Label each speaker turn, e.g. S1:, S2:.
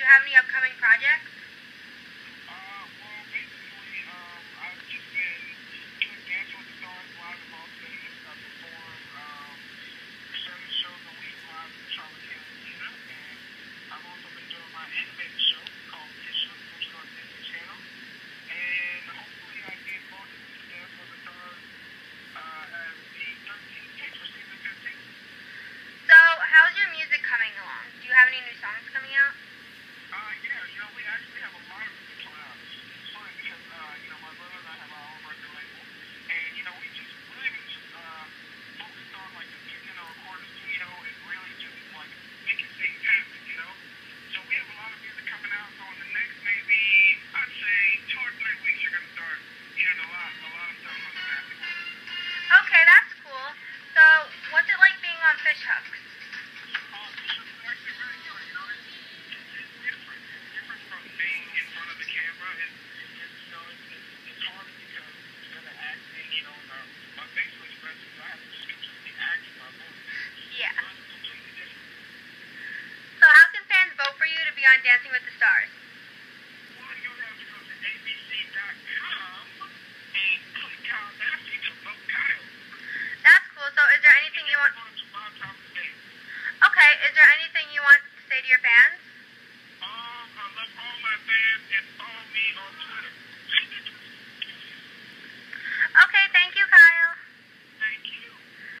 S1: you have any upcoming projects?
S2: on
S1: Dancing with the Stars? That's cool. So is there anything you want... Okay, is there anything you want to say to your fans?